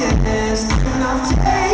chance, and I'll take